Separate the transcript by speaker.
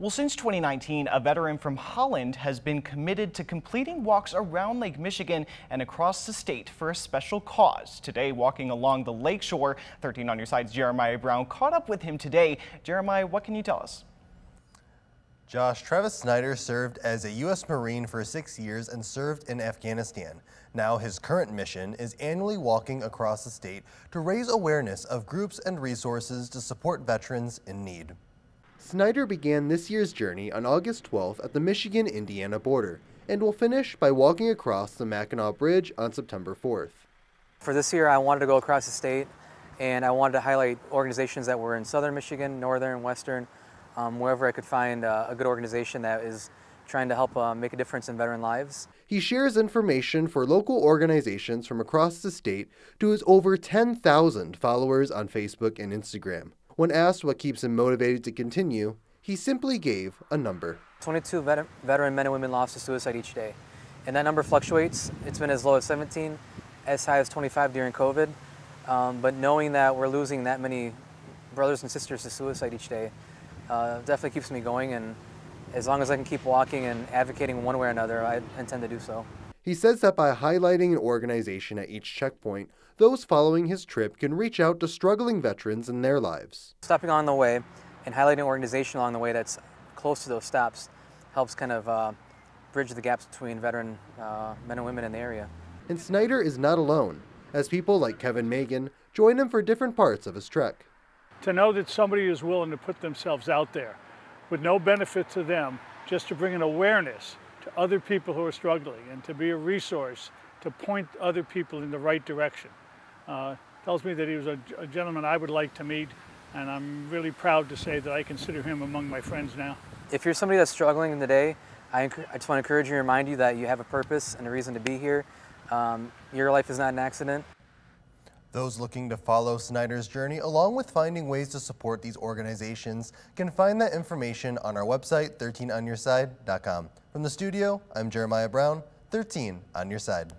Speaker 1: Well, since 2019, a veteran from Holland has been committed to completing walks around Lake Michigan and across the state for a special cause. Today, walking along the lakeshore, 13 on your side's Jeremiah Brown caught up with him today. Jeremiah, what can you tell us?
Speaker 2: Josh, Travis Snyder served as a U.S. Marine for six years and served in Afghanistan. Now his current mission is annually walking across the state to raise awareness of groups and resources to support veterans in need.
Speaker 3: Snyder began this year's journey on August 12th at the Michigan-Indiana border and will finish by walking across the Mackinac Bridge on September 4th.
Speaker 4: For this year, I wanted to go across the state and I wanted to highlight organizations that were in southern Michigan, northern, western, um, wherever I could find uh, a good organization that is trying to help uh, make a difference in veteran lives.
Speaker 3: He shares information for local organizations from across the state to his over 10,000 followers on Facebook and Instagram. When asked what keeps him motivated to continue, he simply gave a number.
Speaker 4: 22 vet veteran men and women lost to suicide each day. And that number fluctuates. It's been as low as 17, as high as 25 during COVID. Um, but knowing that we're losing that many brothers and sisters to suicide each day uh, definitely keeps me going. And as long as I can keep walking and advocating one way or another, I intend to do so.
Speaker 3: He says that by highlighting an organization at each checkpoint, those following his trip can reach out to struggling veterans in their lives.
Speaker 4: Stopping on the way and highlighting an organization along the way that's close to those stops helps kind of uh, bridge the gaps between veteran uh, men and women in the area.
Speaker 3: And Snyder is not alone, as people like Kevin Megan join him for different parts of his trek.
Speaker 5: To know that somebody is willing to put themselves out there with no benefit to them, just to bring an awareness to other people who are struggling and to be a resource to point other people in the right direction uh, tells me that he was a, a gentleman I would like to meet, and I'm really proud to say that I consider him among my friends now.
Speaker 4: If you're somebody that's struggling in the day, I, I just want to encourage you and remind you that you have a purpose and a reason to be here. Um, your life is not an accident.
Speaker 2: Those looking to follow Snyder's journey, along with finding ways to support these organizations, can find that information on our website, 13onyourside.com. From the studio, I'm Jeremiah Brown, 13 on your side.